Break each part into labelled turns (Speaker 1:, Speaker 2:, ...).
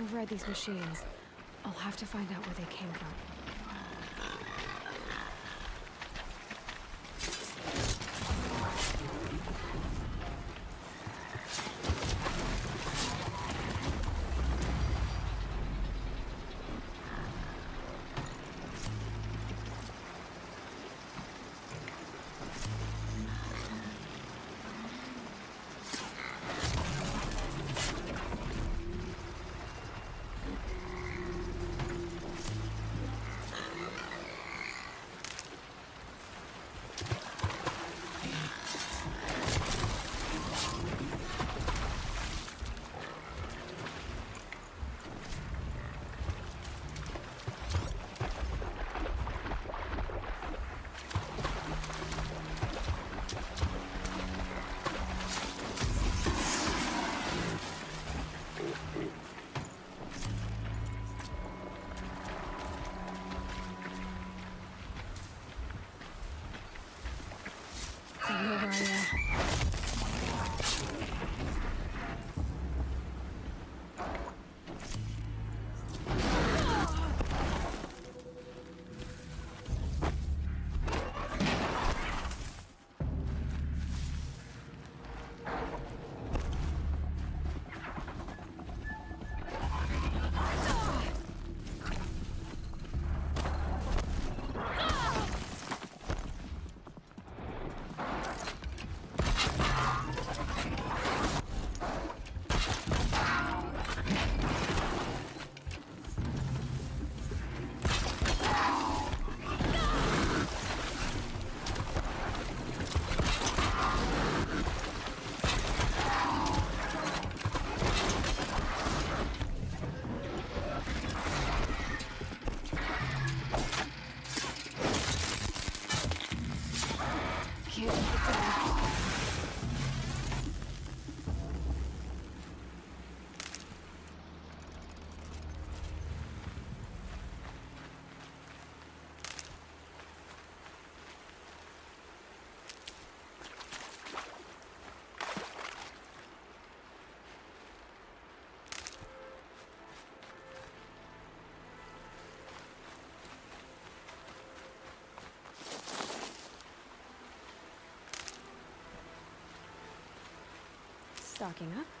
Speaker 1: override these machines. I'll have to find out where they came from. Stocking up.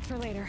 Speaker 1: For later.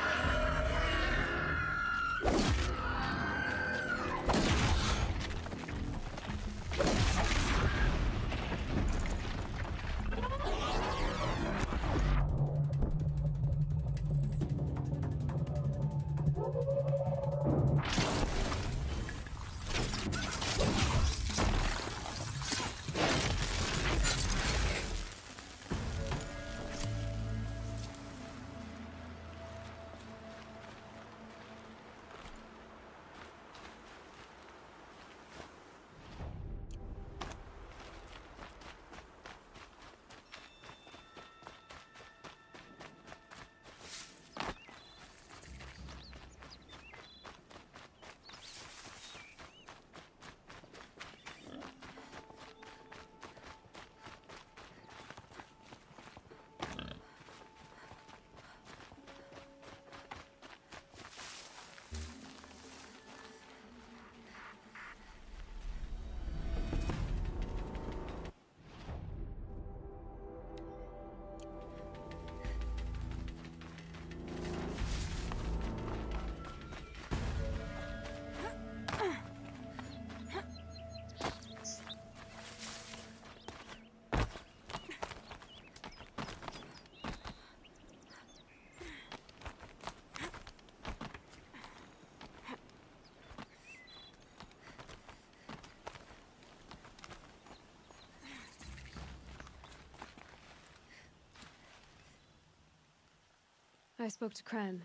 Speaker 1: I spoke to Kren.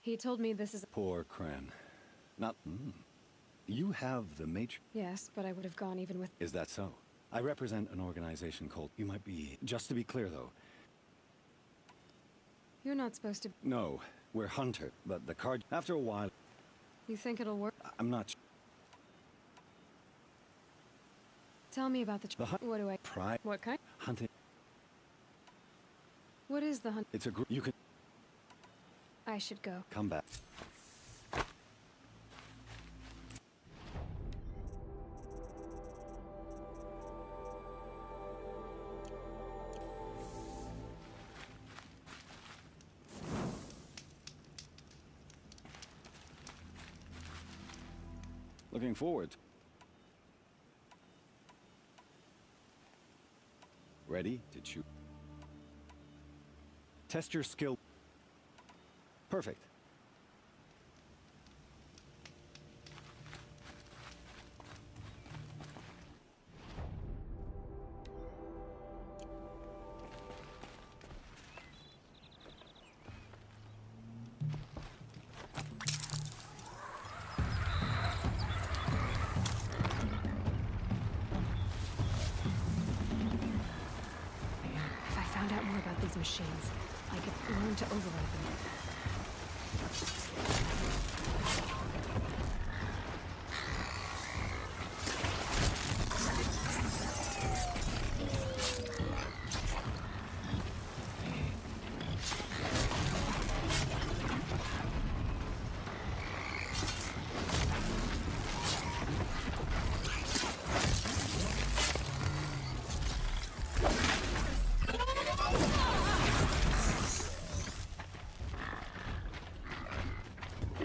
Speaker 1: He told me this is.
Speaker 2: Poor Kren. Not. Mm. You have the matri.
Speaker 1: Yes, but I would have gone even with.
Speaker 2: Is that so? I represent an organization called. You might be. Just to be clear, though.
Speaker 1: You're not supposed to.
Speaker 2: No, we're Hunter, but the card. After a while.
Speaker 1: You think it'll work?
Speaker 2: I'm not.
Speaker 1: Tell me about the.
Speaker 2: The hunt.
Speaker 1: What do I?
Speaker 2: Pride.
Speaker 1: What kind?
Speaker 2: Hunting.
Speaker 1: What is the hunt?
Speaker 2: It's a group. You can
Speaker 1: I should go.
Speaker 2: come back. Looking forward. Ready to shoot. Test your skill. Perfect.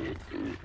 Speaker 1: うん。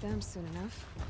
Speaker 1: Them soon enough.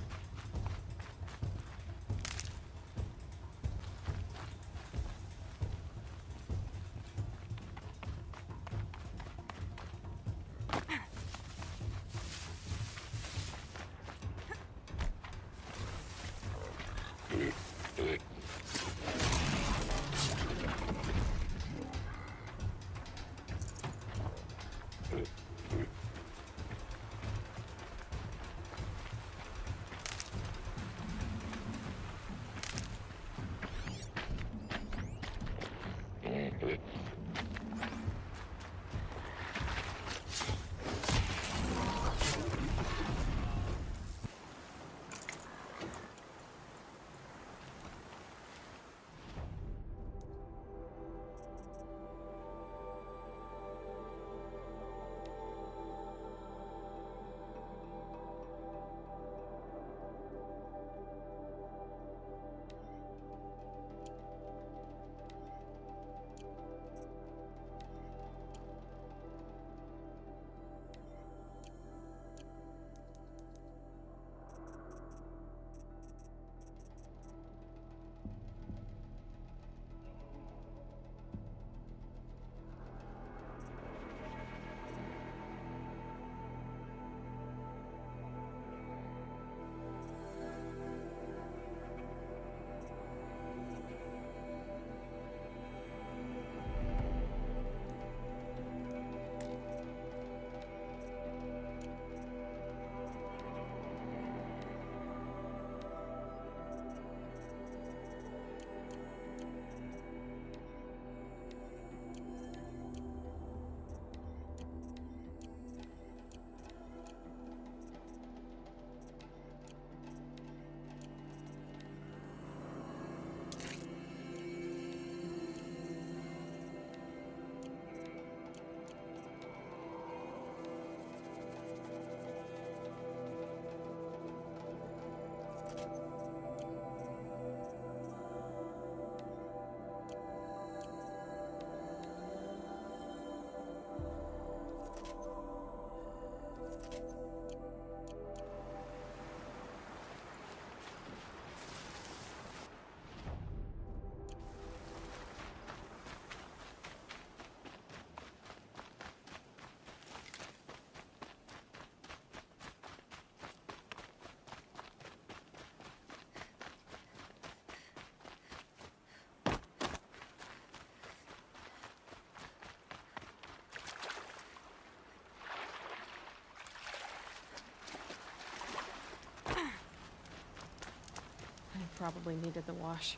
Speaker 1: Probably needed the wash.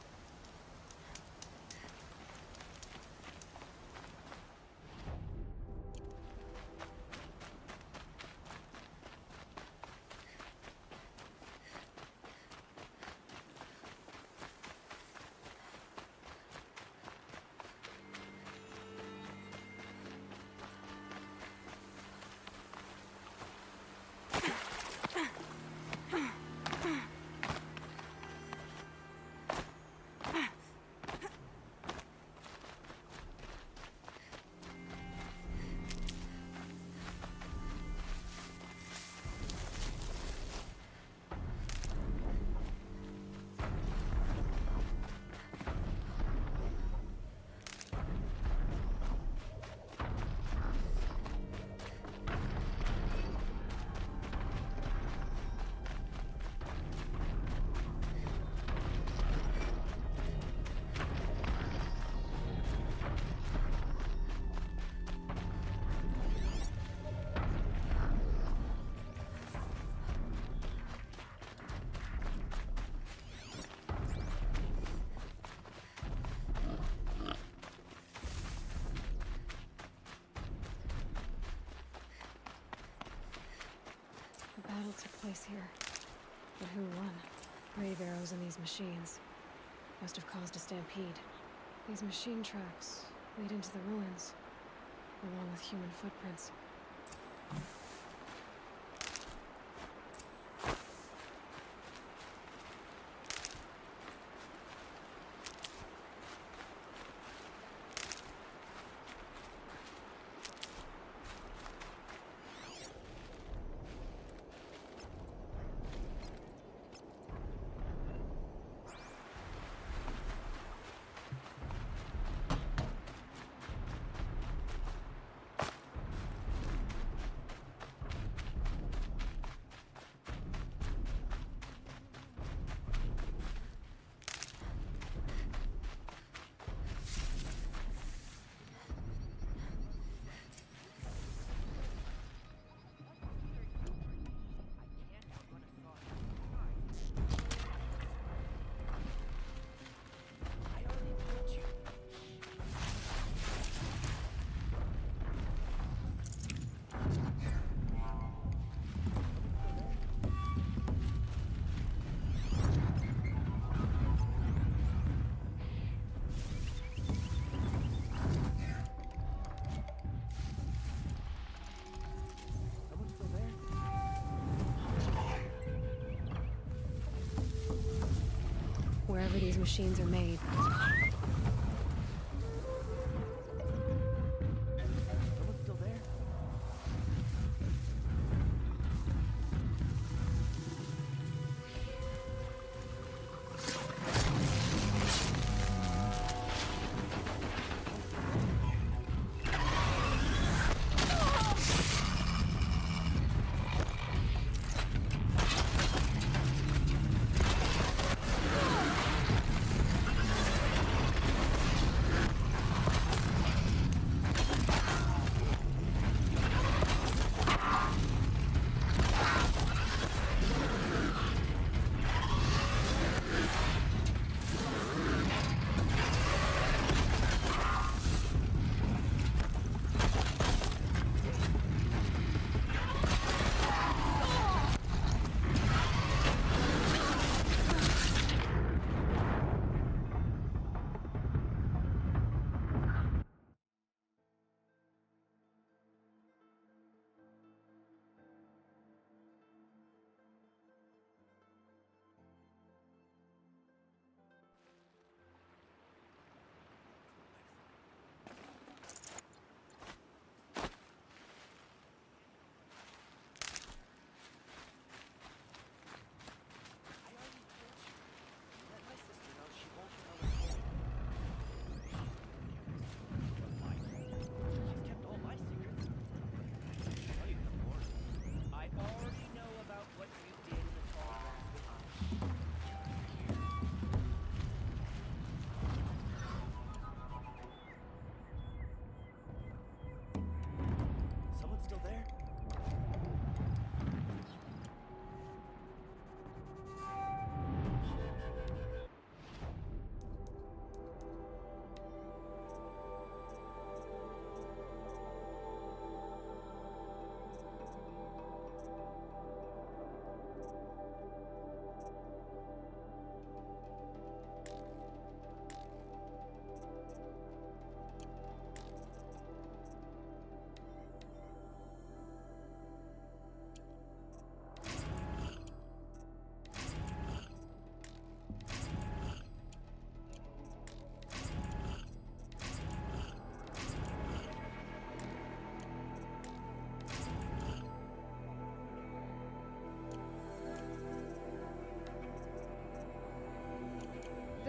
Speaker 1: Place here. But who won? Brave arrows in these machines. Must have caused a stampede. These machine tracks lead into the ruins, along with human footprints.
Speaker 3: Wherever these machines are made.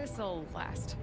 Speaker 3: This'll last.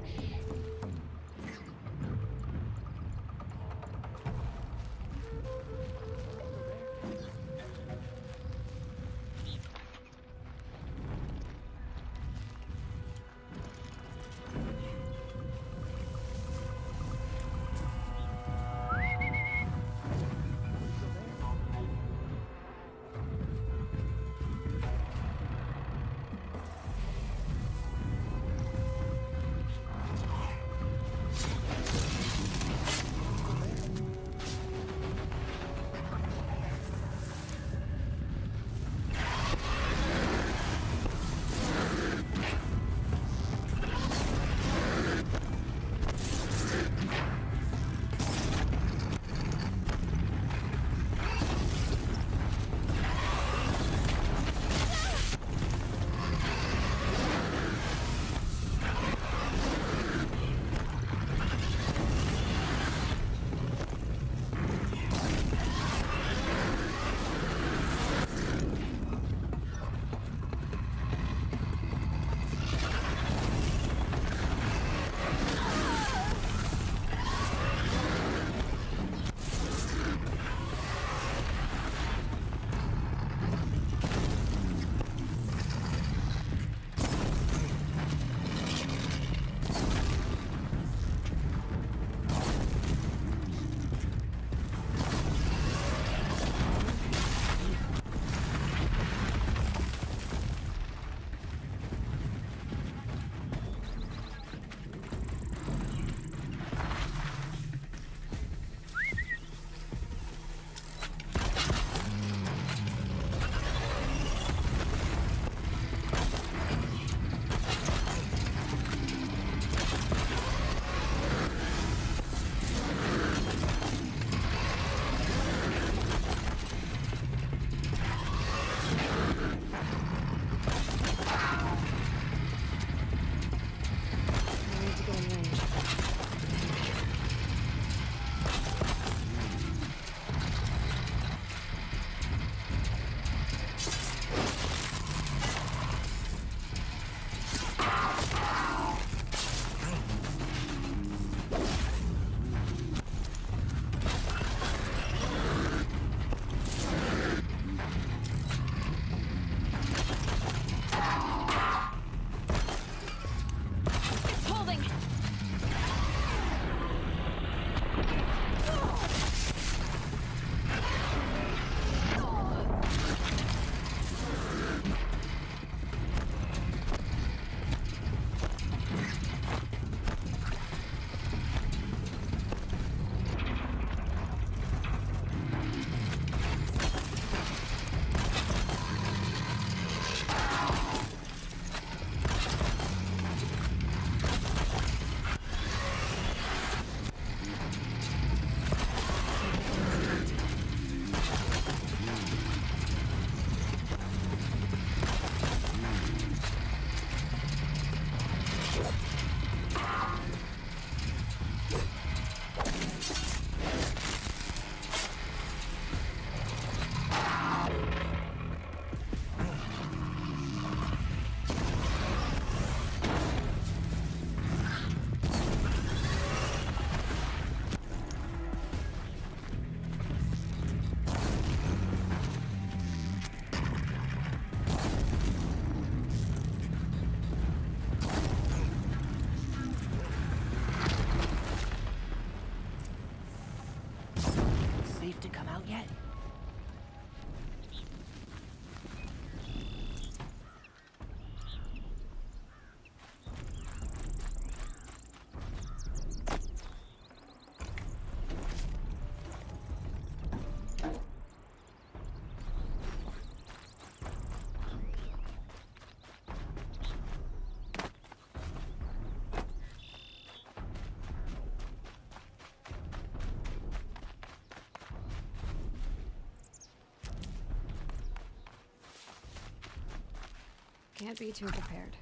Speaker 1: Can't be too prepared.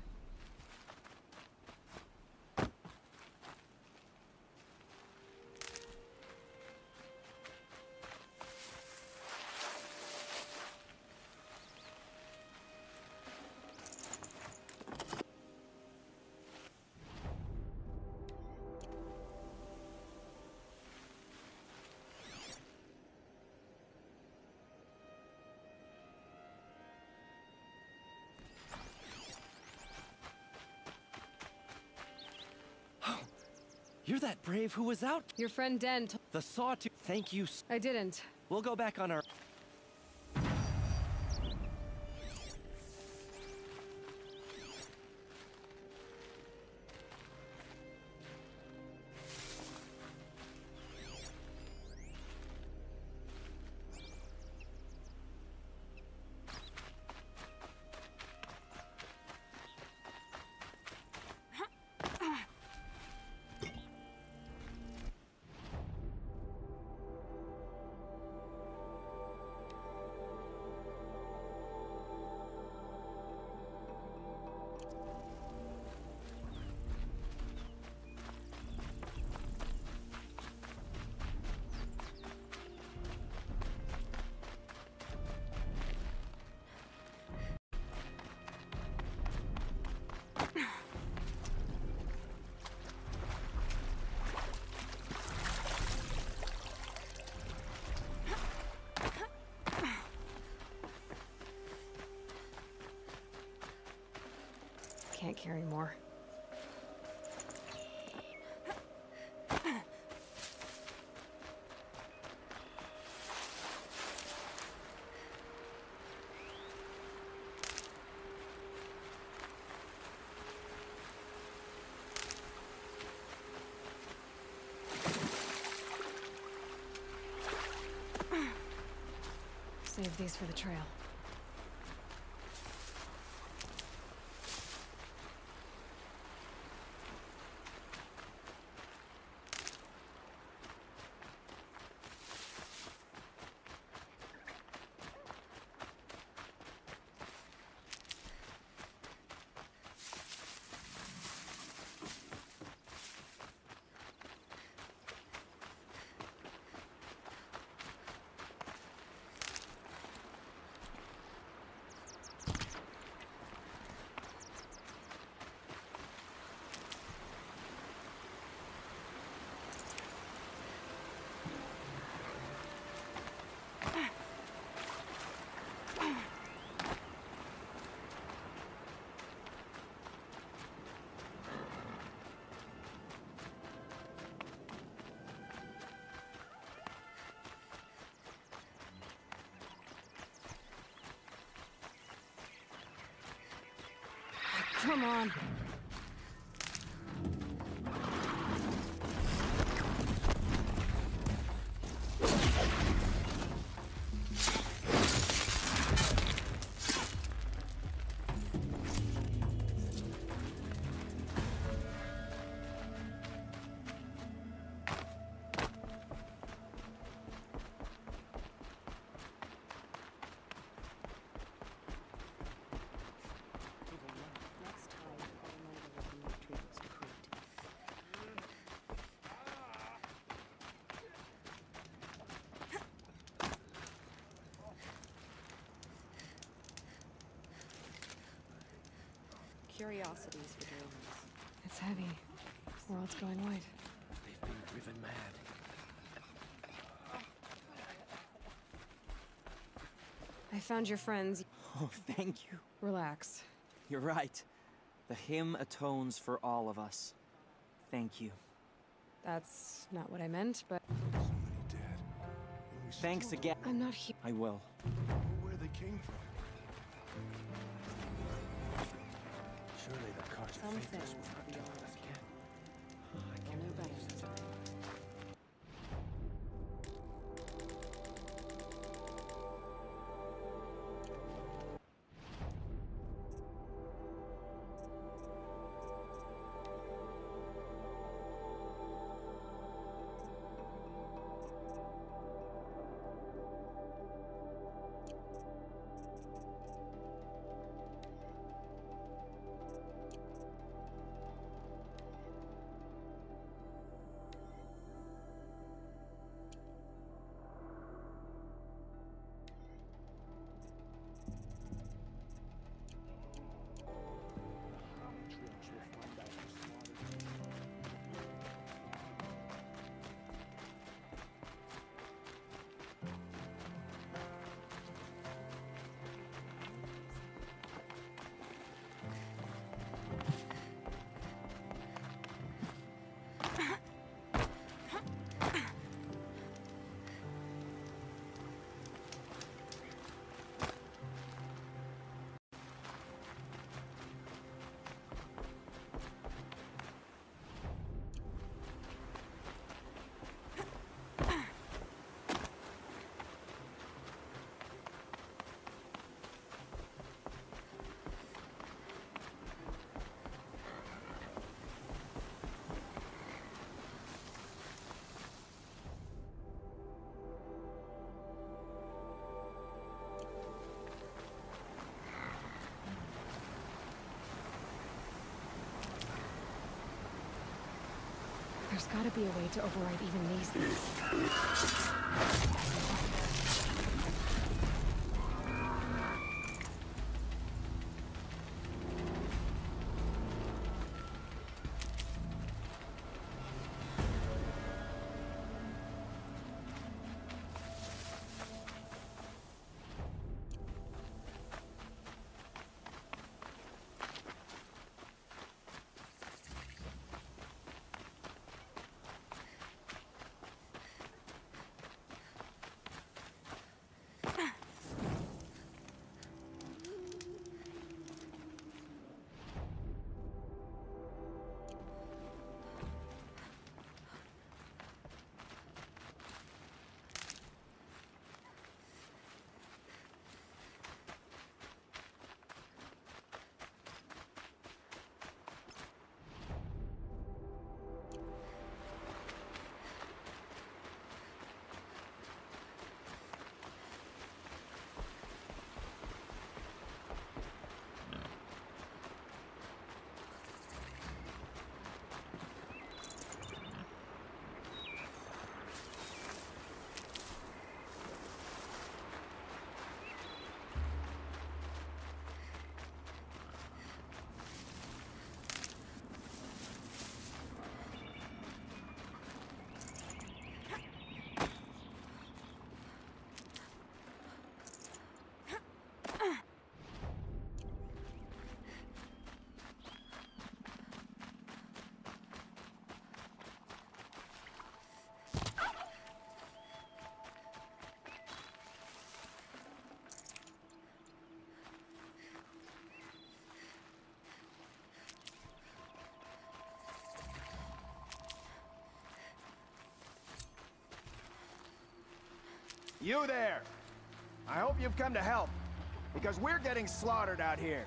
Speaker 3: That brave who was out.
Speaker 1: Your friend Den t-
Speaker 3: The sawtooth. Thank you.
Speaker 1: I didn't.
Speaker 3: We'll go back on our.
Speaker 1: Carry more. Save these for the trail. Come on.
Speaker 4: Curiosities for dreamers.
Speaker 1: It's heavy. The World's going white.
Speaker 3: They've been driven mad.
Speaker 1: I found your friends.
Speaker 5: Oh, thank you.
Speaker 1: Relax.
Speaker 5: You're right. The hymn atones for all of us. Thank you.
Speaker 1: That's not what I meant, but
Speaker 5: Thanks again.
Speaker 1: I'm not here.
Speaker 5: I will.
Speaker 6: where they came from. Surely
Speaker 1: There's gotta be a way to override even these things.
Speaker 7: You there! I hope you've come to help, because we're getting slaughtered out here.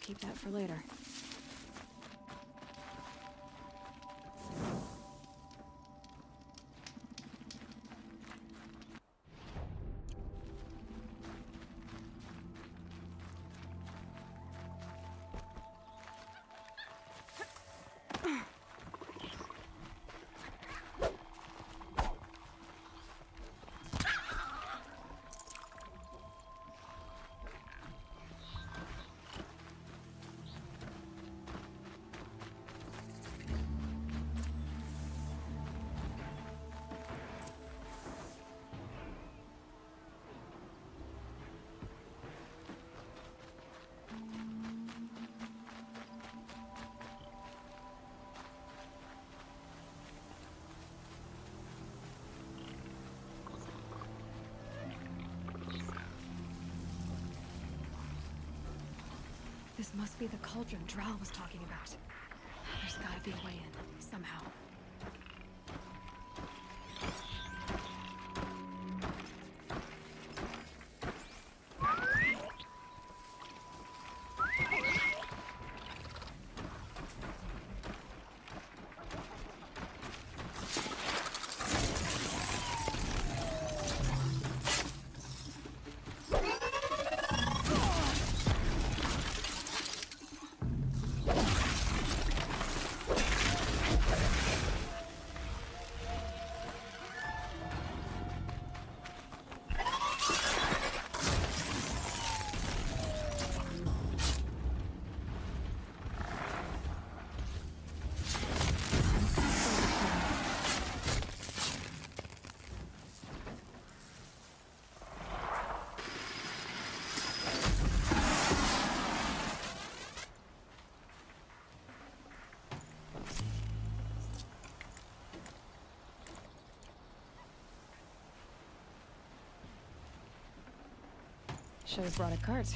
Speaker 1: Keep that for later. This must be the cauldron Drow was talking about. There's gotta be a way in, somehow. Should have brought a cart.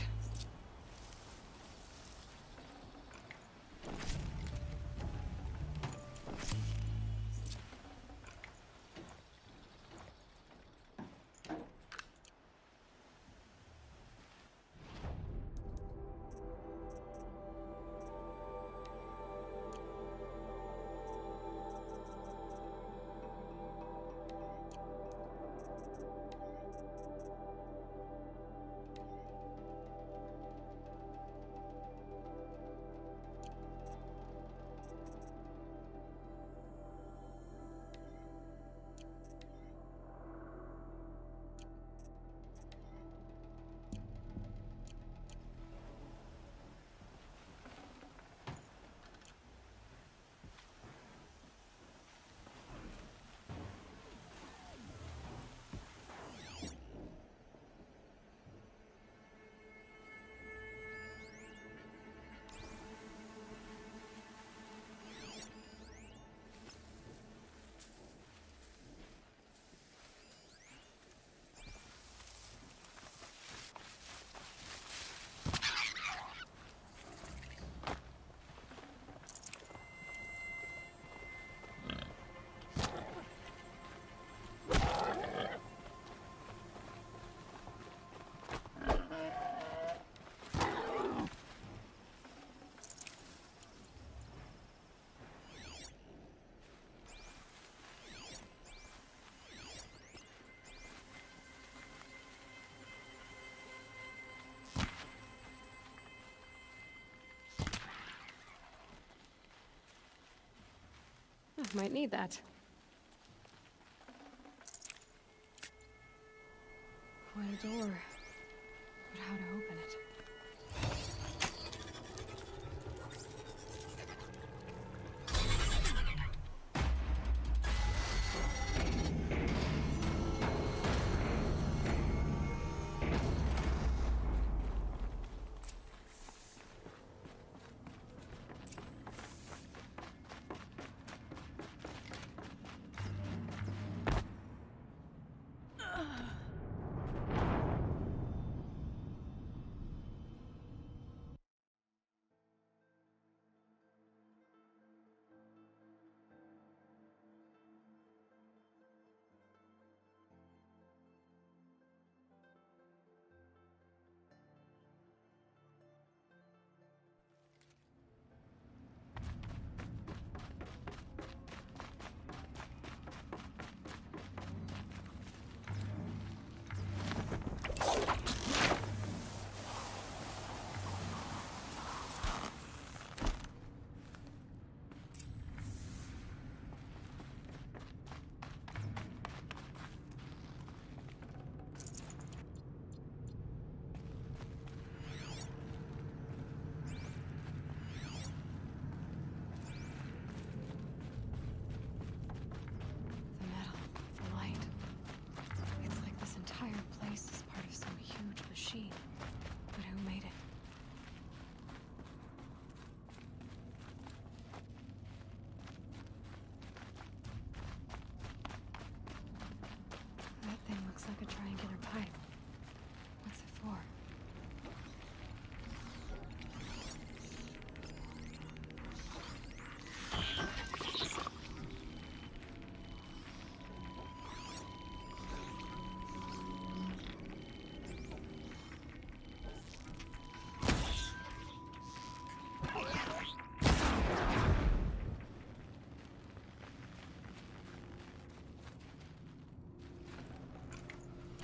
Speaker 1: Might need that. What a door.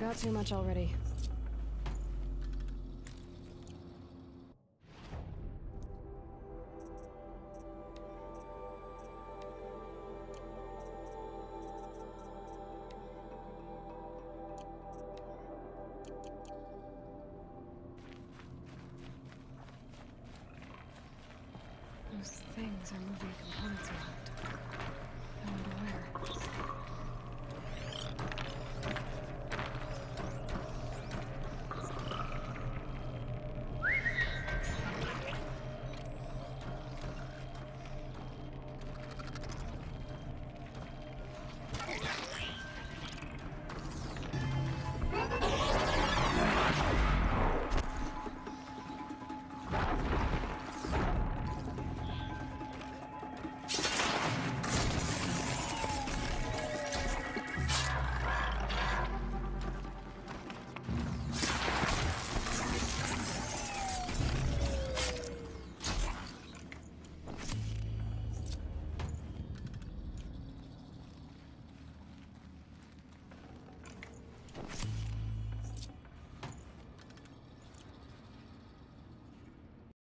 Speaker 1: Got too much already.